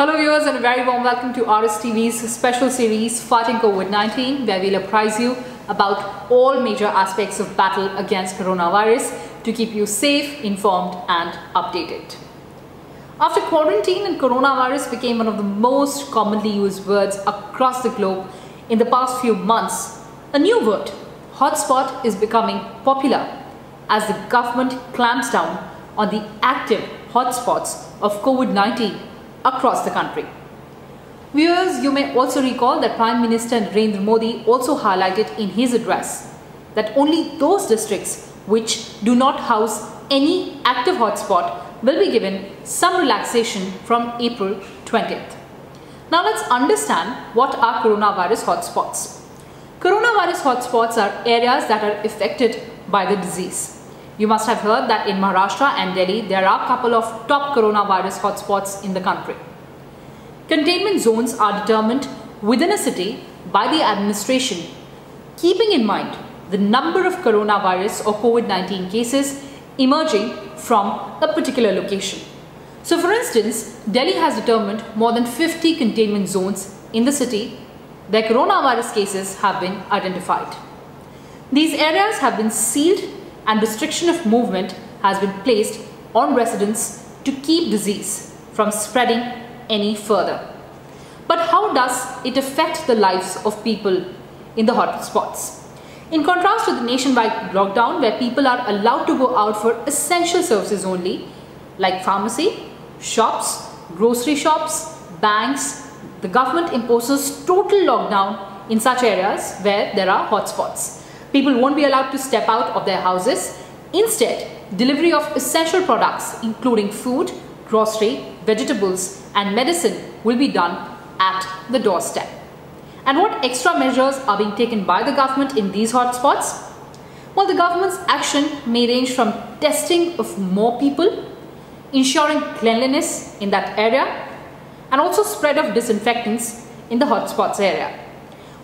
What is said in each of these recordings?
Hello viewers and a very warm welcome to RSTV's special series Fighting COVID-19 where we'll apprise you about all major aspects of battle against coronavirus to keep you safe, informed and updated. After quarantine and coronavirus became one of the most commonly used words across the globe in the past few months, a new word, hotspot, is becoming popular as the government clamps down on the active hotspots of COVID-19 across the country. Viewers, you may also recall that Prime Minister Narendra Modi also highlighted in his address that only those districts which do not house any active hotspot will be given some relaxation from April 20th. Now let's understand what are coronavirus hotspots. Coronavirus hotspots are areas that are affected by the disease. You must have heard that in Maharashtra and Delhi, there are a couple of top coronavirus hotspots in the country. Containment zones are determined within a city by the administration, keeping in mind the number of coronavirus or COVID-19 cases emerging from a particular location. So for instance, Delhi has determined more than 50 containment zones in the city where coronavirus cases have been identified. These areas have been sealed and restriction of movement has been placed on residents to keep disease from spreading any further. But how does it affect the lives of people in the hotspots? In contrast to the nationwide lockdown where people are allowed to go out for essential services only like pharmacy, shops, grocery shops, banks, the government imposes total lockdown in such areas where there are hotspots. People won't be allowed to step out of their houses. Instead, delivery of essential products including food, grocery, vegetables and medicine will be done at the doorstep. And what extra measures are being taken by the government in these hotspots? Well, the government's action may range from testing of more people, ensuring cleanliness in that area, and also spread of disinfectants in the hotspots area.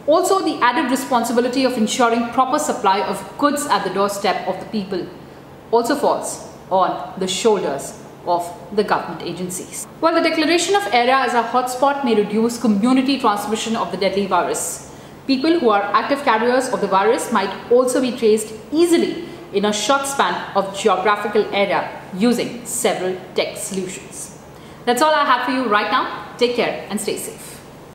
Also, the added responsibility of ensuring proper supply of goods at the doorstep of the people also falls on the shoulders of the government agencies. While the declaration of area as a hotspot may reduce community transmission of the deadly virus, people who are active carriers of the virus might also be traced easily in a short span of geographical area using several tech solutions. That's all I have for you right now. Take care and stay safe.